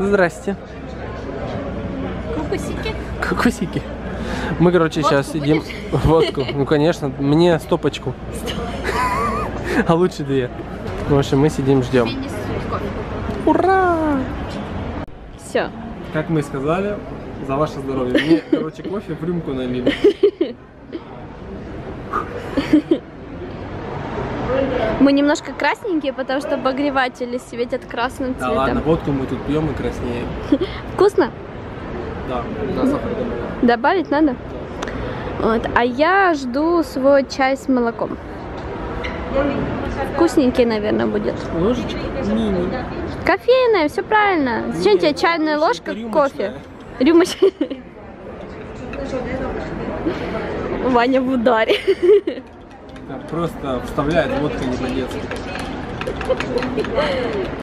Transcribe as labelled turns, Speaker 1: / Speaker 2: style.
Speaker 1: Здрасте.
Speaker 2: Кукусики.
Speaker 1: Кукусики. Мы, короче, сейчас сидим... Водку. Ну, конечно. Мне стопочку. А лучше две. В общем, мы сидим, ждем. Ура!
Speaker 2: Все.
Speaker 1: Как мы сказали, за ваше здоровье. Мне, короче, кофе в рюмку налили.
Speaker 2: Мы немножко красненькие, потому что обогреватели светят красным
Speaker 1: Да ладно,
Speaker 2: цветом.
Speaker 1: водку мы тут пьем и краснеем.
Speaker 2: Вкусно?
Speaker 1: Да, на сахар.
Speaker 2: Добавить надо? Вот. А я жду свой чай с молоком. Вкусненький, наверное, будет.
Speaker 1: Ложечка мини.
Speaker 2: Кофейная, все правильно. Зачем тебе чайная ложка
Speaker 1: рюмочная.
Speaker 2: кофе? Рюмочная. Ваня в ударе.
Speaker 1: Просто вставляет водка не по-детски.